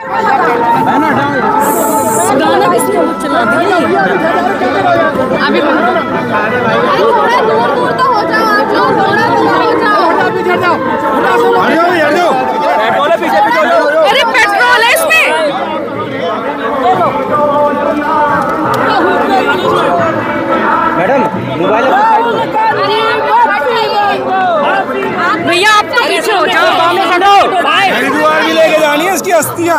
तो madam mobile हस्तियाँ।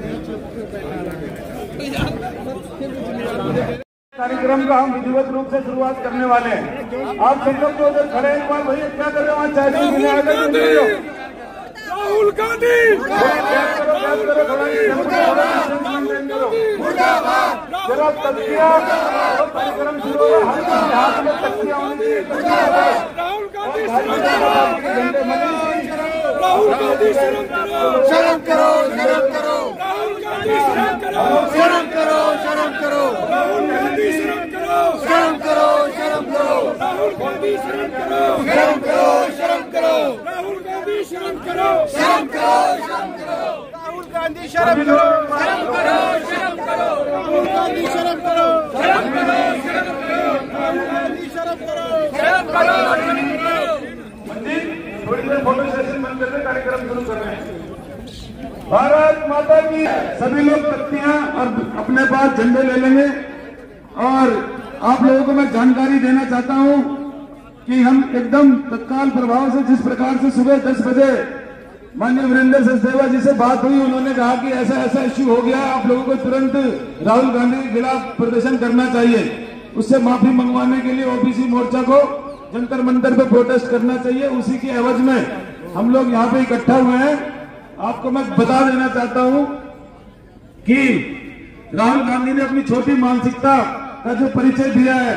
कार्यक्रम का हम विधिवत रूप से शुरुआत करने वाले हैं। आप संकल्प लोग तो उधर खड़े एक बार वही क्या कर रहे हैं वहाँ राहुल गांधी! राहुल गांधी राहुल गांधी करो! शर्म करो शर्म करो। शर्म करो शर्म करो शर्म करो शर्म करो शर्म करो शर्म करो शर्म करो शर्म करो शर्म करो राहुल गांधी शर्म करो शर्म करो शर्म करो राहुल गांधी शर्म करो शर्म करो शर्म करो राहुल गांधी शर्म करो शर्म करो मंदिर थोड़ी देर फ़ोटो सेशन बंद करके कार्यक्रम शुरू कर रहे हैं भारत माता की सभी लोग तख्तियाँ और अपने पास झंडे ले लेंगे। और आप लोगों को मैं जानकारी देना चाहता हूँ कि हम एकदम तत्काल प्रभाव से जिस प्रकार से सुबह 10 बजे माननीय वीरेंद्र सचदेवा जी से बात हुई, उन्होंने कहा कि ऐसा ऐसा इश्यू हो गया, आप लोगों को तुरंत राहुल गांधी के खिलाफ प्रदर्शन करना चाहिए। उससे माफ़ी मंगवाने के लिए ओबीसी मोर्चा को जंतर मंतर पे प्रोटेस्ट करना चाहिए। उसी के एवज में हम लोग यहाँ पे इकट्ठा हुए हैं। आपको मैं बता देना चाहता हूँ कि राहुल गांधी ने अपनी छोटी मानसिकता का जो परिचय दिया है,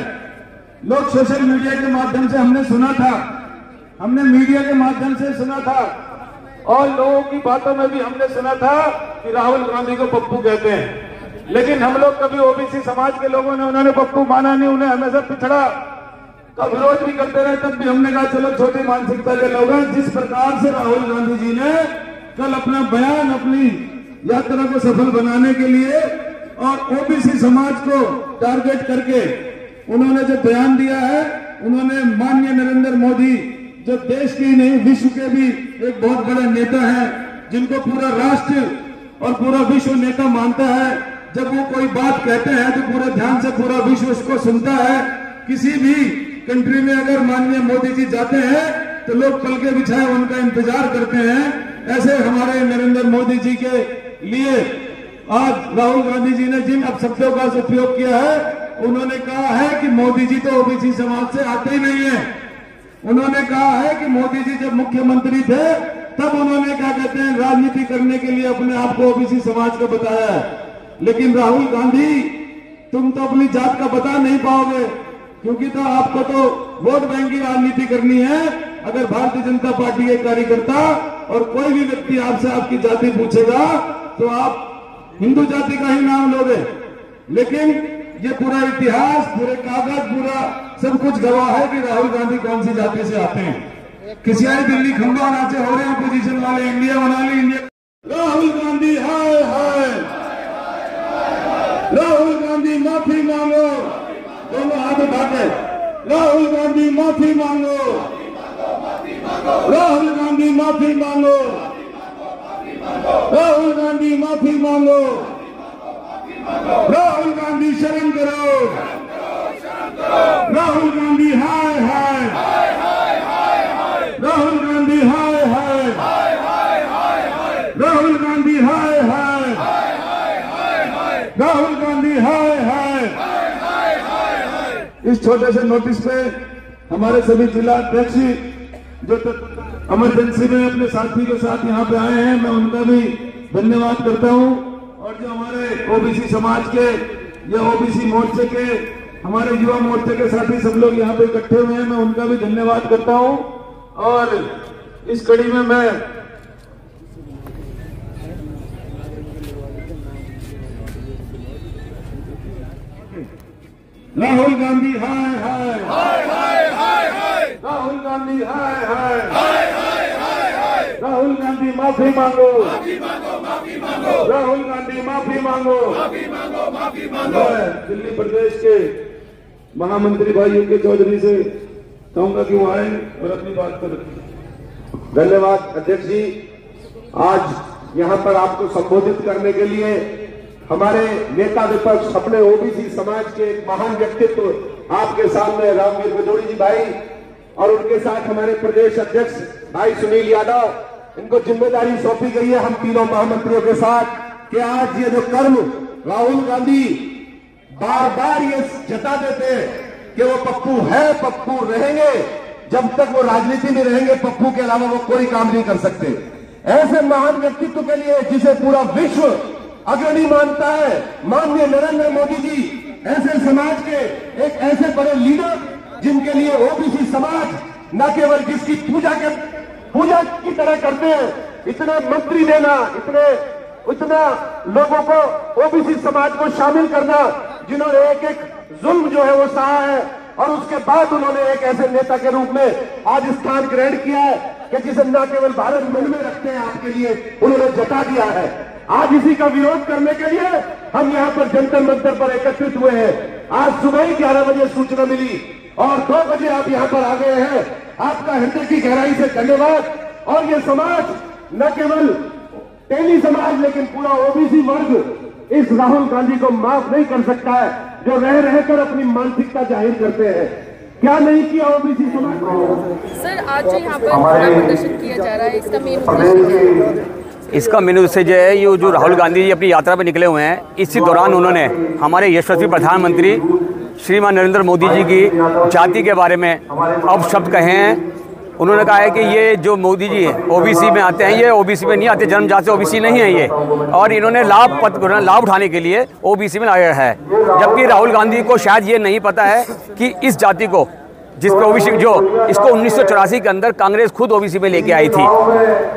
लोग सोशल मीडिया के माध्यम से हमने सुना था। हमने मीडिया के माध्यम से सुना था और लोगों की बातों में भी हमने सुना था कि राहुल गांधी को पप्पू कहते हैं। लेकिन हम लोग कभी ओबीसी समाज के लोगों ने उन्होंने पप्पू माना नहीं, उन्हें हमेशा पिछड़ा का विरोध भी करते रहे, तब भी हमने कहा, चलो, छोटी मानसिकता के लोग हैं। जिस प्रकार से राहुल गांधी जी ने कल अपना बयान, अपनी यात्रा को सफल बनाने के लिए और ओबीसी समाज को टारगेट करके उन्होंने जो बयान दिया है, उन्होंने माननीय नरेंद्र मोदी, जो देश के ही नहीं, विश्व के भी एक बहुत बड़े नेता हैं, जिनको पूरा राष्ट्र और पूरा विश्व नेता मानता है। जब वो कोई बात कहते हैं तो पूरे ध्यान से पूरा विश्व उसको सुनता है। किसी भी कंट्री में अगर माननीय मोदी जी जाते हैं तो लोग पल के बिछाए, उनका इंतज़ार करते हैं। ऐसे हमारे नरेंद्र मोदी जी के लिए आज राहुल गांधी जी ने जिन अपशब्दों का उपयोग किया है, उन्होंने कहा है कि मोदी जी तो ओबीसी समाज से आते ही नहीं है। उन्होंने कहा है कि मोदी जी जब मुख्यमंत्री थे, तब उन्होंने क्या कहते हैं, राजनीति करने के लिए अपने आप को ओबीसी समाज का बताया है। लेकिन राहुल गांधी, तुम तो अपनी जात का बता नहीं पाओगे, क्योंकि तो आपको तो वोट बैंक की राजनीति करनी है अगर भारतीय जनता पार्टी के कार्यकर्ता और कोई भी व्यक्ति आपसे आपकी जाति पूछेगा तो आप हिंदू जाति का ही नाम लोगे। लेकिन ये पूरा इतिहास, पूरे कागज़, पूरा सब कुछ गवाह है कि राहुल गांधी कौन सी जाति से आते हैं। किसी आई दिल्ली खंबा नाचे हो रहे हैं अपोजिशन वाले इंडिया बना ली इंडिया राहुल गांधी, हाय हाय। राहुल गांधी, माफ़ी मांगो। दोनों हाथ उठा के राहुल गांधी, माफ़ी मांगो। राहुल गांधी, माफ़ी मांगो। राहुल गांधी, माफ़ी मांगो। राहुल गांधी शर्म करो। राहुल गांधी, हाय हाय। राहुल गांधी, हाय हाय। राहुल गांधी, हाय हाय। राहुल गांधी, हाय हाय। इस छोटे से नोटिस पे हमारे सभी जिला अध्यक्ष जो इमरजेंसी में अपने साथी के साथ यहाँ पे आए हैं। मैं उनका भी धन्यवाद करता हूँ। और जो हमारे ओबीसी समाज के, या ओबीसी मोर्चे के, हमारे युवा मोर्चे के साथी सब लोग यहाँ पे इकट्ठे हुए हैं। मैं उनका भी धन्यवाद करता हूँ। और इस कड़ी में मैं राहुल गांधी हाय हाय। हाय हाय हाय हाय। राहुल गांधी हाय हाय। हाय हाय हाय हाय। राहुल गांधी माफ़ी मांगो। माफ़ी मांगो माफ़ी मांगो। राहुल गांधी माफ़ी मांगो। मैं दिल्ली प्रदेश के महामंत्री भाई के चौधरी से कहूँगा कि वो आए और अपनी बात करें। धन्यवाद अध्यक्ष जी। आज यहाँ पर आपको संबोधित करने के लिए हमारे नेता विपक्ष अपने ओबीसी समाज के एक महान व्यक्तित्व आपके सामने रामवीर भदौड़ी जी भाई और उनके साथ हमारे प्रदेश अध्यक्ष भाई सुनील यादव, इनको ज़िम्मेदारी सौंपी गई है हम तीनों महामंत्रियों के साथ कि आज ये जो कर्म राहुल गांधी बार बार ये जता देते हैं कि वो पप्पू है, पप्पू रहेंगे, जब तक वो राजनीति में रहेंगे, पप्पू के अलावा वो कोई काम नहीं कर सकते। ऐसे महान व्यक्तित्व के लिए जिसे पूरा विश्व अग्रणी मानता है, माननीय नरेंद्र मोदी जी, ऐसे समाज के एक ऐसे बड़े लीडर जिनके लिए ओबीसी समाज न केवल जिसकी पूजा के पूजा की तरह करते हैं, इतने मंत्री देना, इतने, इतना लोगों को ओबीसी समाज को शामिल करना, जिन्होंने एक एक जुल्म जो है वो सहा है, और उसके बाद उन्होंने एक ऐसे नेता के रूप में आज स्थान ग्रहण किया है, कि जिसे न केवल भारत मन में रखते हैं, आपके लिए उन्होंने जता दिया है। आज इसी का विरोध करने के लिए हम यहाँ पर जंतर मंतर पर एकत्रित हुए हैं। आज सुबह ही ग्यारह बजे सूचना मिली और दो बजे आप यहाँ पर आ गए हैं। आपका हृदय की गहराई से धन्यवाद। और ये समाज न केवल तेली समाज लेकिन पूरा ओबीसी वर्ग इस राहुल गांधी को माफ़ नहीं कर सकता है जो रह रहकर अपनी मानसिकता ज़ाहिर करते हैं। क्या नहीं किया ओबीसी समाज सर आज जो यहाँ पर प्रदर्शन किया जा रहा है इसका मेन इसका मेन उद्देश्य जो है, ये जो राहुल गांधी जी अपनी यात्रा पर निकले हुए हैं, इसी दौरान उन्होंने हमारे यशस्वी प्रधानमंत्री श्रीमान नरेंद्र मोदी जी की जाति के बारे में अब शब्द कहे हैं। उन्होंने कहा है कि ये जो मोदी जी हैं ओबीसी में आते हैं, ये ओबीसी में नहीं आते, जन्मजात से ओबीसी नहीं है ये। और इन्होंने लाभ पद लाभ उठाने के लिए ओबीसी में लाया है। जबकि राहुल गांधी को शायद ये नहीं पता है कि इस जाति को जिस पर ओबीसी जो इसको उन्नीस सौ चौरासी के अंदर कांग्रेस खुद ओबीसी में लेके आई थी।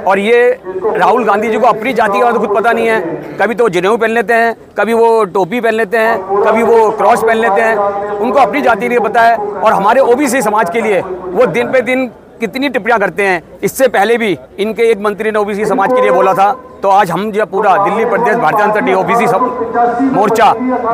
और ये राहुल गांधी जी को अपनी जाति का तो खुद पता नहीं है। कभी तो जनेऊ पहन लेते हैं, कभी वो टोपी पहन लेते हैं, कभी वो क्रॉस पहन लेते हैं। उनको अपनी जाति नहीं पता है। और हमारे ओबीसी समाज के लिए वो दिन पे दिन कितनी टिप्पणियाँ करते हैं? इससे पहले भी इनके एक मंत्री ने ओबीसी समाज के लिए बोला था तो आज हम जो पूरा दिल्ली प्रदेश भारतीय जनता पार्टी ओबीसी सब मोर्चा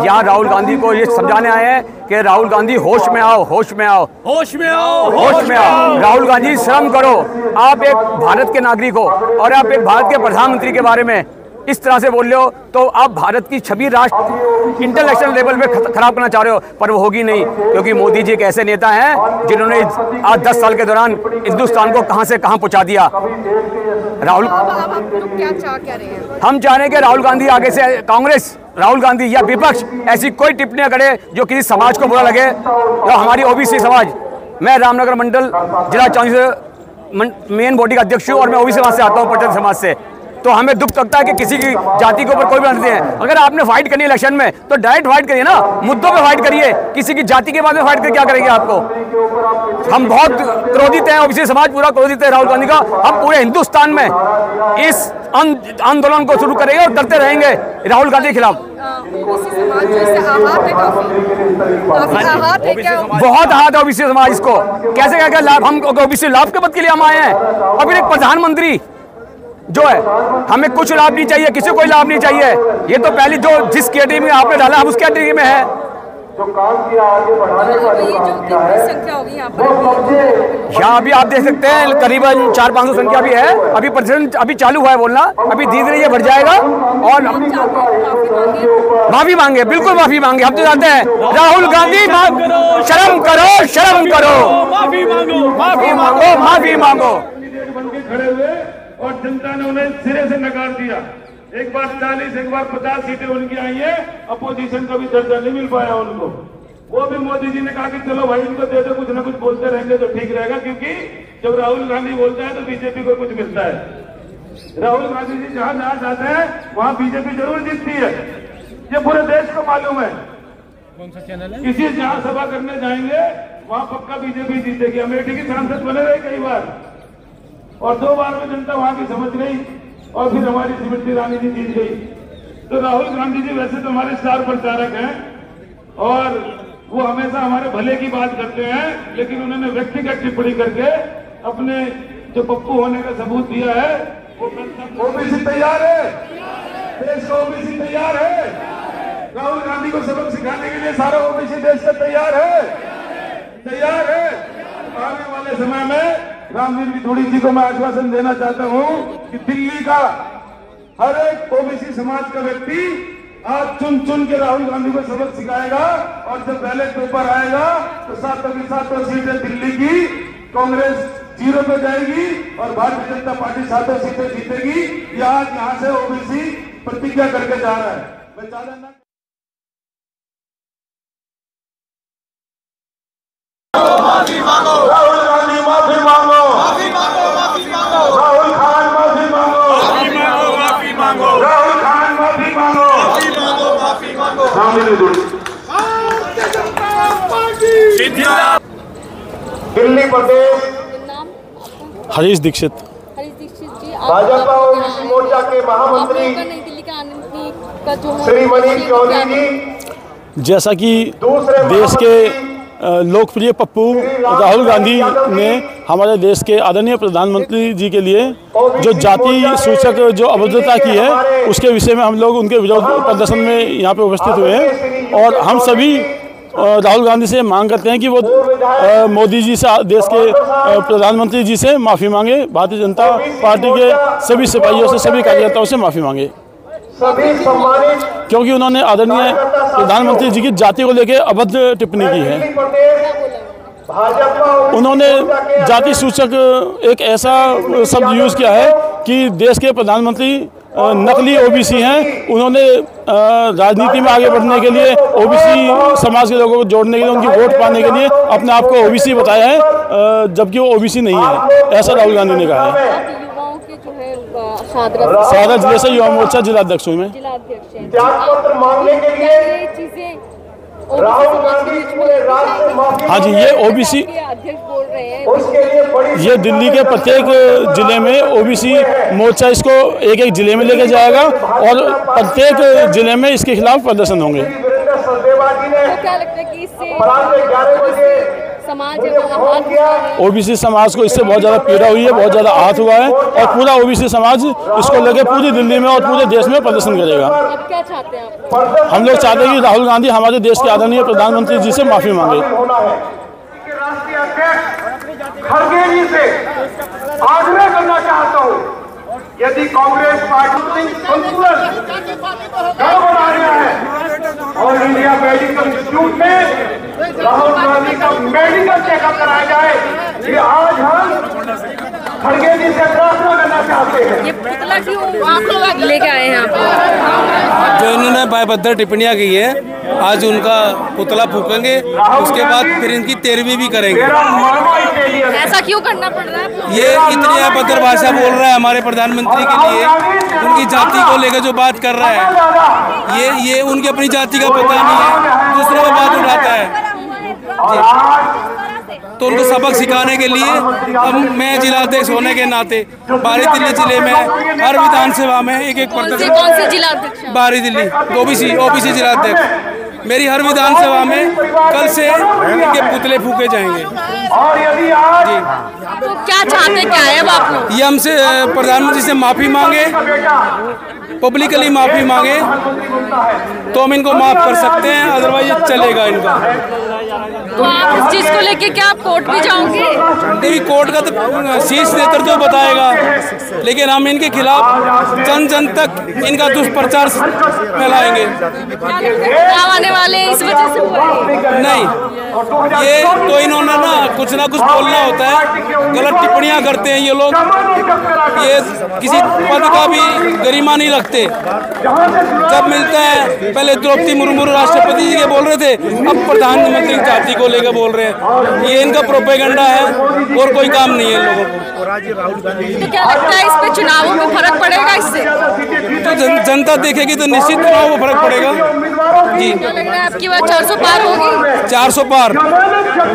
यहाँ राहुल गांधी को ये समझाने आए हैं कि राहुल गांधी होश में आओ होश में आओ। होश में आओ होश में आओ। राहुल गांधी श्रम करो। आप एक भारत के नागरिक हो और आप एक भारत के प्रधानमंत्री के बारे में इस तरह से बोल रहे हो तो आप भारत की छवि राष्ट्र इंटरनेशनल लेवल पे खराब करना चाह रहे हो पर वो होगी नहीं क्योंकि मोदी जी एक ऐसे नेता हैं जिन्होंने आज दस साल के दौरान हिंदुस्तान को कहाँ से कहाँ पहुँचा दिया। राहुल हैं? हम चाह रहे हैं कि राहुल गांधी आगे से कांग्रेस राहुल गांधी या विपक्ष ऐसी कोई टिप्पणियाँ करे जो किसी समाज को बुरा लगे। तो हमारी ओबीसी समाज मैं रामनगर मंडल जिला चौंतीस मेन बॉडी का अध्यक्ष हूँ और मैं ओबीसी समाज से आता हूँ पटेल समाज से। तो हमें दुख लगता है कि किसी की जाति के ऊपर कोई भी है। अगर आपने फाइट करनी है इलेक्शन में तो डायरेक्ट फाइट करिए ना। मुद्दों पे फाइट करिए। किसी की जाति के बाद में फाइट करके क्या करेंगे आपको? हम बहुत क्रोधित हैं ओबीसी समाज पूरा क्रोधित है राहुल गांधी का। हम पूरे हिंदुस्तान में इस आंदोलन को शुरू करेंगे और करते रहेंगे राहुल गांधी के खिलाफ। आहत है बहुत हाथ है ओबीसी समाज इसको। कैसे क्या क्या लाभ? हम ओबीसी लाभ के पद के लिए हम आए हैं। और फिर एक प्रधानमंत्री जो है हमें कुछ लाभ नहीं चाहिए किसी को कोई लाभ नहीं चाहिए। ये तो पहली जो जिस कैटेगरी में आपने डाला हम उस कैटेगरी में है। जो काम किया आगे बढ़ाने जो पार्टियाँ कितनी यहाँ अभी आप देख सकते हैं करीबन चार पाँच सौ संख्या भी है। अभी प्रतिशत अभी चालू हुआ है बोलना। अभी धीरे धीरे ये बढ़ जाएगा। और माफ़ी मांगे। बिल्कुल माफ़ी मांगे। हम तो जानते हैं राहुल गांधी शर्म करो शर्म करो। माफ़ी मांगो माफ़ी मांगो। माफ़ी मांगो खड़े हुए और जनता ने उन्हें सिरे से नकार दिया। एक बार चालीस एक बार पचास सीटें उनकी आई है। अपोजिशन का भी दर्जा नहीं मिल पाया उनको। वो भी मोदी जी ने कहा कि चलो भाई इनको दे दो कुछ ना कुछ बोलते रहेंगे तो ठीक रहेगा क्योंकि जब राहुल गांधी बोलता है तो बीजेपी को कुछ मिलता है। राहुल गांधी जी जहाँ जहाँ जाते हैं वहाँ बीजेपी ज़रूर जीतती है। ये पूरे देश को मालूम है। किसी जहाँ सभा करने जाएँगे वहाँ पक्का बीजेपी जीतेगी। अमेठी की सांसद बने रहे कई बार। और दो बार में जनता वहाँ की समझ गई और फिर हमारी स्मृति ईरानी जी जीत गई। तो राहुल गांधी जी वैसे तो हमारे स्टार प्रचारक हैं और वो हमेशा हमारे भले की बात करते हैं, लेकिन उन्होंने व्यक्तिगत टिप्पणी करके अपने जो पप्पू होने का सबूत दिया है, वो ओबीसी तैयार है। देश का ओबीसी तैयार है। राहुल गांधी को सबक सिखाने के लिए सारा ओबीसी देश का तैयार है। तैयार है। आने वाले समय में रामवीर विथोड़ी जी को मैं आश्वासन देना चाहता हूँ कि दिल्ली का हर एक ओबीसी समाज का व्यक्ति आज चुन चुन के राहुल गांधी को सबक सिखाएगा और जब बैलेट पेपर आएगा तो सातों की सातों सीटें दिल्ली की, कांग्रेस ज़ीरो पे जाएगी और भारतीय जनता पार्टी सातों सीटें जीतेगी। ये आज यहाँ से ओबीसी प्रतिज्ञा करके जा रहा है। मैं ज़्यादा ना राहुल गांधी माफ़ी मांगो राहुल खान माफ़ी मांगो राहुल खान माफ़ी दिल्ली प्रदेश हरीश दीक्षित हरीश दीक्षित जी आप- भाजपा और यहाँ मोर्चा के महामंत्री श्री मनीष चौधरी जी। जैसा कि देश के लोकप्रिय पप्पू राहुल गांधी ने हमारे देश के आदरणीय प्रधानमंत्री जी के लिए जो जाति सूचक जो अभद्रता की है, उसके विषय में हम लोग उनके विरोध प्रदर्शन में यहाँ पे उपस्थित हुए हैं। और हम सभी राहुल गांधी से मांग करते हैं कि वो मोदी जी से, देश के प्रधानमंत्री जी से माफ़ी मांगे। भारतीय जनता पार्टी के सभी सिपाहियों से, सभी कार्यकर्ताओं से माफ़ी मांगे। क्योंकि उन्होंने आदरणीय प्रधानमंत्री जी की जाति को लेकर अभद्र टिप्पणी की है। उन्होंने जाति सूचक एक ऐसा शब्द यूज़ किया है कि देश के प्रधानमंत्री नकली ओबीसी हैं। उन्होंने राजनीति में आगे बढ़ने के लिए ओबीसी समाज के लोगों को जोड़ने के लिए उनकी वोट पाने के लिए अपने आप को ओबीसी बताया है जबकि वो ओबीसी नहीं है। ऐसा राहुल गांधी ने कहा है। सारा ज़िले से युवा मोर्चा जिला अध्यक्ष हैं। राहुल गांधी पूरे राज्य से माफ़ी हाँ जी ये ओबीसी अध्यक्ष बोल रहे हैं। उसके लिए बड़ी ये दिल्ली के प्रत्येक ज़िले में ओबीसी मोर्चा इसको एक एक ज़िले में लेके जाएगा और प्रत्येक ज़िले में इसके खिलाफ प्रदर्शन होंगे। तो क्या लगता है कि इससे समाज है ओबीसी समाज को इससे बहुत ज़्यादा पीड़ा हुई है बहुत ज़्यादा आहत हुआ है और पूरा ओबीसी समाज इसको लेकर पूरी दिल्ली में और पूरे देश में प्रदर्शन करेगा। क्या चाहते हैं हम लोग चाहते हैं कि राहुल गांधी हमारे देश के आदरणीय प्रधानमंत्री जी से माफ़ी मांगे। राष्ट्रीय अध्यक्ष खड़गे जी से आग्रह करना चाहता यदि कांग्रेस पार्टी संतुलन गड़बड़ा गया है। और इंडिया मेडिकल इंस्टीट्यूट में राहुल गांधी का मेडिकल चेकअप कराया जाए। ये आज हम खड़गे जी से प्रार्थना करना चाहते हैं। ये पुतला क्यों आप लोग लेके आए हैं यहाँ जो इन्होंने भयभद्र टिप्पणियाँ की है आज उनका पुतला फूकेंगे उसके बाद फिर इनकी तेरहवीं भी करेंगे। ऐसा क्यों करना पड़ रहा है? ये इतनी अभद्र भाषा बोल रहा है हमारे प्रधानमंत्री के लिए उनकी जाति को लेकर जो बात कर रहा है। ये ये उनकी अपनी जाति का पता नहीं है दूसरों पर बात उठाता है। और आज तो उनको सबक सिखाने के लिए अब मैं जिलाध्यक्ष होने के नाते बारी दिल्ली ज़िले में हर विधानसभा में एक एक हैं? बारी दिल्ली ओबीसी ओबीसी जिलाध्यक्ष मेरी हर विधानसभा में कल से इनके पुतले फूके जाएँगे। और यदि आज तो क्या चाहते क्या है आप लोग? ये हमसे प्रधानमंत्री से माफ़ी मांगे पब्लिकली माफ़ी मांगे तो हम इनको माफ़ कर सकते हैं अदरवाइज़ चलेगा इनका। तो आप इस चीज़ को लेके क्या आप कोर्ट भी जाओगे? देखिए कोर्ट का तो शीर्ष नेतृत्व तो बताएगा लेकिन हम इनके खिलाफ जन जन तक इनका दुष्प्रचार फैलाएँगे। वाले इस वजह से नहीं ये तो इन्होंने ना कुछ ना कुछ बोलना होता है। गलत टिप्पणियाँ करते हैं ये लोग। ये किसी पद का भी गरिमा नहीं रखते। जब मिलते हैं पहले द्रौपदी मुर्मू राष्ट्रपति जी के बोल रहे थे अब प्रधानमंत्री जाति को लेकर बोल रहे हैं। ये इनका प्रोपेगेंडा है और कोई काम नहीं है लोगों को। तो क्या लगता है इस पे चुनावों में फ़र्क पड़ेगा इससे? तो जनता देखेगी तो निश्चित चुनाव को फ़र्क पड़ेगा। जी। लग रहा है आपकी बात चार सौ पार होगी 400 पार।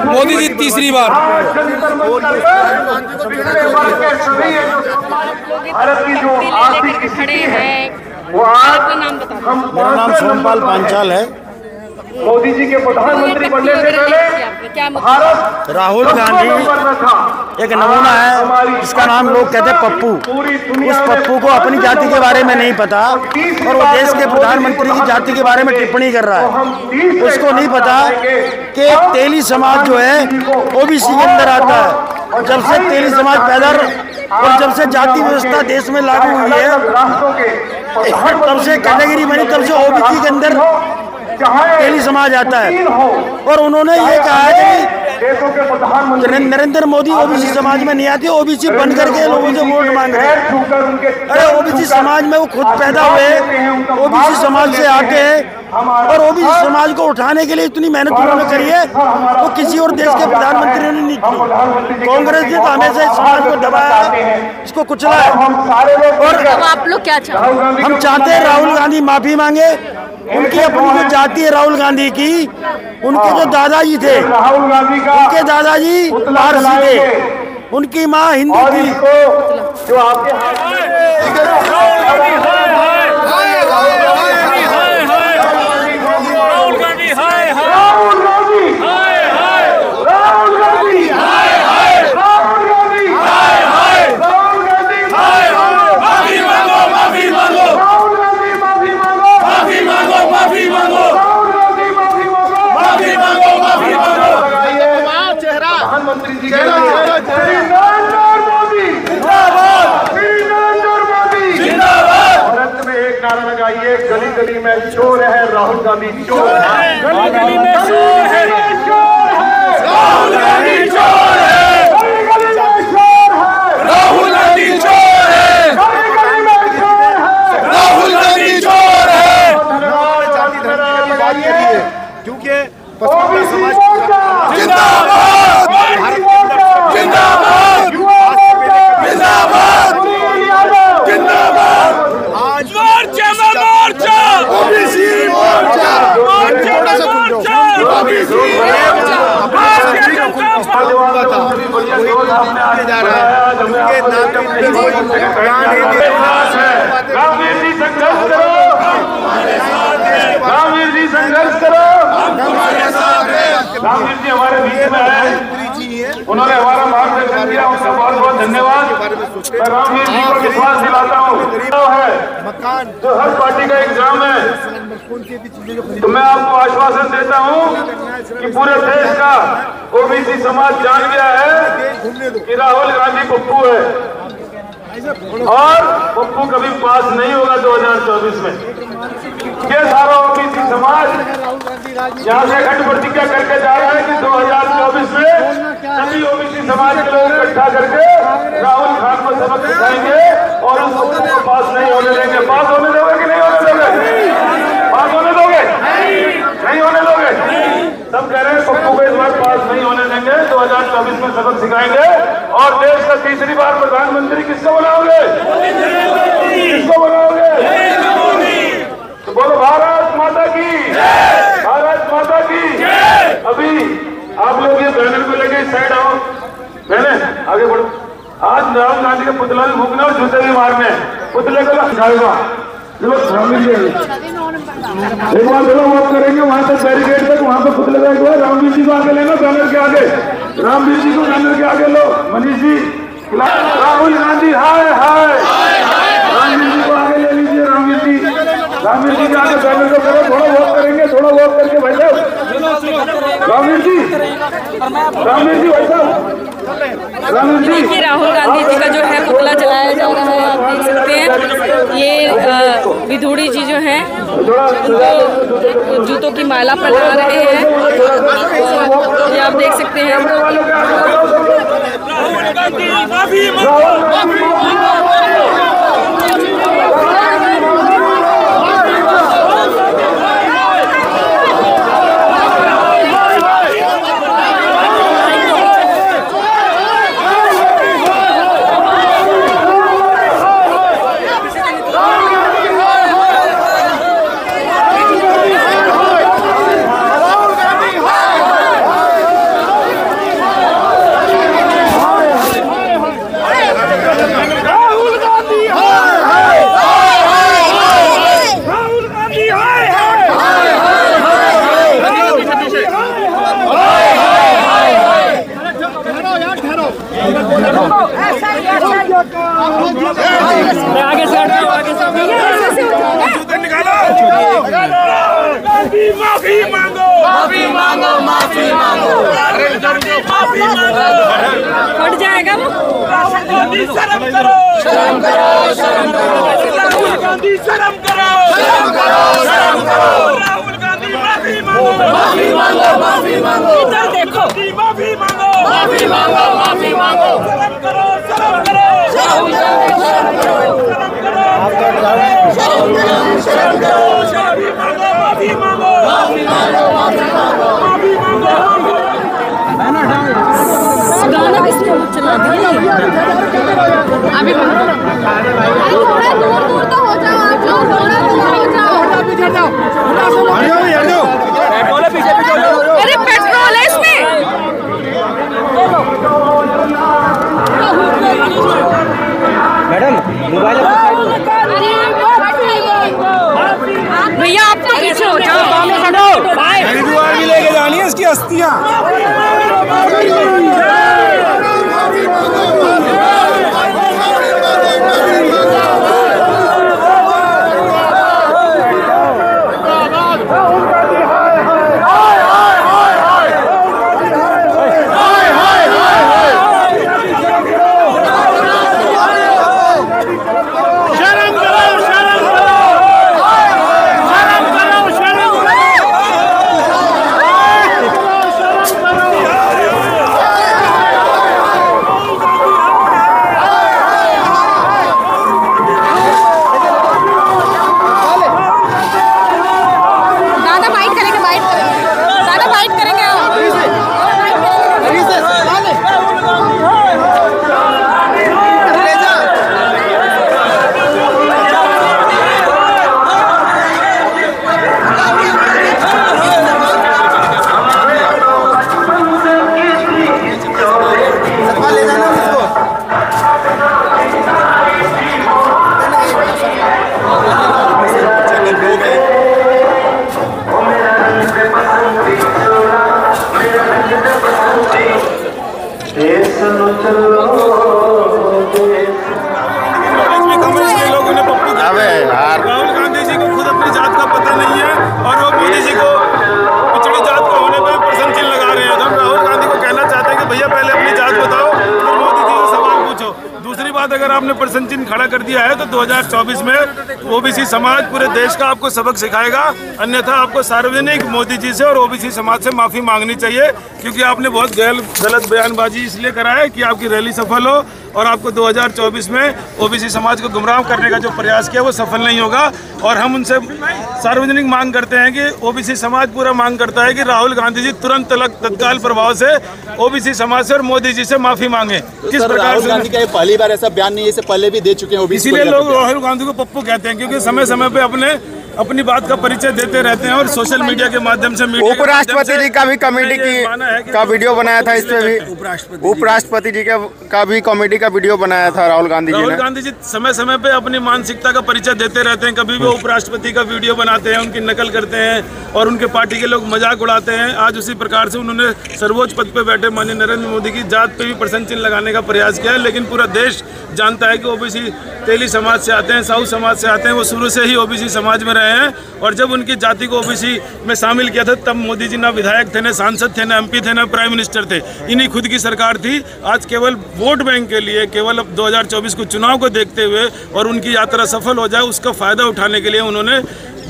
मोदी जी तीसरी बार। भारत की जो ले आर्थिक लेकर खड़े है हैं वो आपका नाम बता मेरा नाम सोमपाल पांचाल है। मोदी जी के प्रधानमंत्री बनने से पहले भारत राहुल गांधी नंबर में था। एक नमूना है जिसका नाम लोग कहते हैं पप्पू। उस पप्पू को अपनी जाति के बारे में नहीं पता और वो देश के प्रधानमंत्री की जाति के बारे में टिप्पणी कर रहा है। उसको नहीं पता कि तेली समाज जो है ओबीसी के अंदर आता है। और जब से तेली समाज पैदा और जब से जाति व्यवस्था देश में लागू हुई है राष्ट्रों के तब से कैटेगरी बनी तब से ओबीसी के अंदर तेली समाज आता है। और उन्होंने ये कहा है कि नरेंद्र मोदी ओबीसी समाज में नहीं आते ओबीसी बन करके लोगों से वोट मांग रहे हैं। अरे ओबीसी समाज में वो खुद पैदा हुए ओबीसी समाज से आके और ओबीसी समाज को उठाने के लिए इतनी मेहनत उन्होंने करी है वो किसी और देश के प्रधानमंत्री ने नहीं की। कांग्रेस ने तो हमेशा इस समाज को दबाया है। इसको कुचला है। और आप लोग क्या चाहते हैं? हम चाहते हैं राहुल गांधी माफ़ी मांगे उनकी अपनी जो जाति है राहुल गांधी की उनके जो दादाजी थे राहुल गांधी का उनके दादाजी पारसी थे। उनकी माँ हिंदू थी। जो आपके हाथ राहुल गांधी हाय हाय राहुल गांधी राहुल गांधी राहुल गांधी राहुल गांधी माफ़ी मांगो माफ़ी मांगो राहुल गांधी माफ़ी मांगो माफ़ी मांगो माफ़ी मांगो राहुल गांधी माफ़ी मांगो माफ़ी मांगो माफ़ी मांगो प्रधानमंत्री जी के लिए श्री नरेंद्र मोदी जिंदाबाद श्री नरेंद्र मोदी जिंदाबाद और अंत में एक नारा लगाइए गली गली में चोर है राहुल गांधी चोर है गली गली में चोर है चोर है राहुल गांधी चोर है गली गली में चोर है राहुल गांधी चोर है गली गली में चोर है राहुल गांधी चोर है ओबीसी मोर्चा जिंदाबाद ओबीसी मोर्चा जिंदाबाद युवा मोर्चा जिंदाबाद सुनील यादव जिंदाबाद मोर्चा में मोर्चा ओबीसी मोर्चा मोर्चा में मोर्चा ओबीसी मोर्चा भारतीय जनता पार्टी रामवीर जी संघर्ष करो रामवीर जी संघर्ष करो रामवीर जी हमारे बीच में है उन्होंने हमारा मार्गदर्शन किया उनका बहुत बहुत धन्यवाद मैं रामवीर जी को विश्वास दिलाता हूँ है जो हर पार्टी का एग्ज़ाम है तो मैं आपको आश्वासन देता हूँ कि पूरे देश का ओबीसी समाज जान गया है कि राहुल गांधी पप्पू है। और पप्पू कभी पास नहीं होगा 2024 में। ये सारा ओबीसी समाज यहाँ से खंड प्रतिज्ञा करके जा रहा है कि 2024 में सभी ओबीसी समाज के लोग इकट्ठा करके राहुल खान को सबक सिखाएँगे और उस मुद्दे को पास नहीं होने देंगे। पास होने दोगे कि नहीं होने दोगे पास होने दोगे नहीं होने दोगे सब कह रहे हैं पप्पू को इस बार पास नहीं होने देंगे। 2024 में सबक सिखाएँगे। और देश का तीसरी बार प्रधानमंत्री किसको बनाओगे? किसको बनाओगे? तो बोलो, भारत माता की। भारत माता की। अभी आप लोग ये बैनर को लेके साइड आओ। बहने, आगे बढ़ो। आज राहुल गांधी के पुतला भी फूकना और जूते भी मारने। पुतले को खाएगा जी एक बार चलो वॉक करेंगे, वहाँ तक बैरिकेड तक, वहाँ पे पुतले का एक बार। रामवीर जी को आगे लेना बैनर के आगे। रामवीर जी को बैनर के आगे लो। मनीष जी राहुल गांधी, हाय हाय। रामवीर जी को आगे ले लीजिए, रामवीर जी। रामवीर जी के आगे बैनर को करो। थोड़ा वॉक करेंगे, थोड़ा वॉक करके भाई साहब। रामवीर जी। रामवीर जी, भाई साहब। जी देखिए, राहुल गांधी जी का जो है पुतला जलाया जा रहा है, आप देख सकते हैं। ये विधोड़ी जी जो हैं, उनको जूतों की माला पहना रहे हैं। ये आप देख सकते हैं। राहुल गांधी हाय हाय राहुल गांधी हाय हाय आगे से हटो आगे से निकालो गांधी माफ़ी मांगो माफ़ी मांगो माफ़ी मांगो माफ़ी मांगो। हट जाएगा वो? गांधी शर्म करो। शर्म करो शर्म करो। राहुल गांधी शर्म करो। शर्म करो शर्म करो। राहुल गांधी माफ़ी मांगो। माफ़ी मांगो माफ़ी मांगो। इधर देखो। माफ़ी मांगो। माफ़ी मांगो माफ़ी मांगो। शर्म करो शर्म करो। शर्म करो। शर्म करो शर्म करो शर्म करो। शर्म करो। माफ़ी मांगो। माफ़ी मांगो माफ़ी मांगो। अभी थोड़ा दूर दूर तो हो जाओ आप लोग थोड़ा दूर हो जाओ पीछे जाओ मैडम मोबाइल भैया, आप तो पीछे हो जाओ। हरिद्वार भी लेके जानी है इसकी अस्थियाँ। खड़ा कर दिया है तो 2024 में ओबीसी समाज पूरे देश का आपको सबक सिखाएगा। अन्यथा आपको सार्वजनिक मोदी जी से और ओबीसी समाज से माफ़ी मांगनी चाहिए क्योंकि आपने बहुत गैल गलत बयानबाजी इसलिए करा है कि आपकी रैली सफल हो और आपको 2024 में ओबीसी समाज को गुमराह करने का जो प्रयास किया वो सफल नहीं होगा। और हम उनसे सार्वजनिक मांग करते हैं कि ओबीसी समाज पूरा मांग करता है कि राहुल गांधी जी तुरंत तत्काल प्रभाव से ओबीसी समाज से और मोदी जी से माफ़ी मांगे। किस प्रकार से? पहली बार ऐसा बयान नहीं है इससे पहले भी दे चुके हैं इसीलिए लोग राहुल गांधी को पप्पू कहते हैं क्योंकि समय समय पर अपने अपनी बात का परिचय देते रहते हैं और सोशल मीडिया के माध्यम से उपराष्ट्रपति जी का भी है कि की वीडियो बनाया था इस पे भी। उपराष्ट्रपति जी। का का भी कॉमेडी का वीडियो बनाया था राहुल गांधी जी राहुल गांधी जी समय समय पे अपनी मानसिकता का परिचय देते रहते हैं कभी भी उपराष्ट्रपति का वीडियो बनाते हैं उनकी नकल करते हैं और उनके पार्टी के लोग मज़ाक उड़ाते हैं। आज उसी प्रकार से उन्होंने सर्वोच्च पद पे बैठे माननीय नरेंद्र मोदी की जात पे भी प्रश्न चिन्ह लगाने का प्रयास किया है लेकिन पूरा देश जानता है कि ओबीसी तेली समाज से आते हैं साहू समाज से आते हैं वो शुरू से ही ओबीसी समाज में रहे हैं और जब उनकी जाति को ओबीसी में शामिल किया था, तब मोदी जी ना विधायक थे, ना सांसद थे, ना एमपी थे, ना प्राइम मिनिस्टर थे। इन्हीं खुद की सरकार थी। आज केवल वोट बैंक के लिए, केवल अब 2024 को चुनाव को देखते हुए और उनकी यात्रा सफल हो जाए, उसका फ़ायदा उठाने के लिए उन्होंने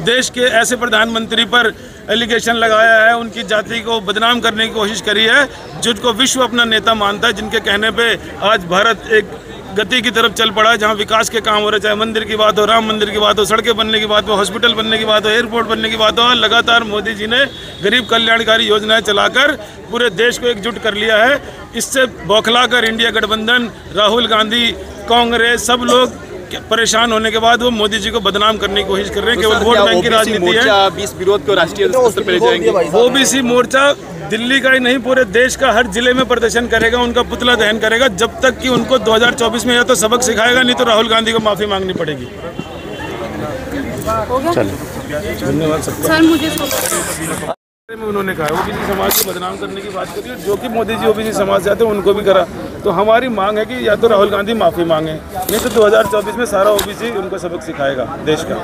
देश के ऐसे प्रधानमंत्री पर एलिगेशन लगाया है, उनकी जाति को बदनाम करने की कोशिश करी है, जिनको विश्व अपना नेता मानता है, जिनके कहने पे आज भारत एक गति की तरफ़ चल पड़ा है जहाँ विकास के काम हो रहे हैं चाहे मंदिर की बात हो राम मंदिर की बात हो सड़कें बनने की बात हो हॉस्पिटल बनने की बात हो एयरपोर्ट बनने की बात हो लगातार मोदी जी ने गरीब कल्याणकारी योजनाएँ चलाकर पूरे देश को एकजुट कर लिया है। इससे बौखलाकर इंडिया गठबंधन राहुल गांधी कांग्रेस सब लोग परेशान होने के बाद वो मोदी जी को बदनाम करने की कोशिश कर रहे हैं केवल वोट बैंक की राजनीति है। मोर्चा बीस विरोध को राष्ट्रीय स्तर पर ले जाएँगे? ओबीसी मोर्चा दिल्ली का ही नहीं पूरे देश का हर ज़िले में प्रदर्शन करेगा उनका पुतला दहन करेगा जब तक कि उनको 2024 में या तो सबक सिखाएगा नहीं तो राहुल गांधी को माफ़ी मांगनी पड़ेगी। धन्यवाद सबका। में उन्होंने कहा ओबीसी समाज को बदनाम करने की बात करी और जो कि मोदी जी ओबीसी समाज से आते हैं उनको भी करा। तो हमारी मांग है कि या तो राहुल गांधी माफ़ी मांगे नहीं तो 2024 में सारा ओबीसी उनको सबक सिखाएगा देश का।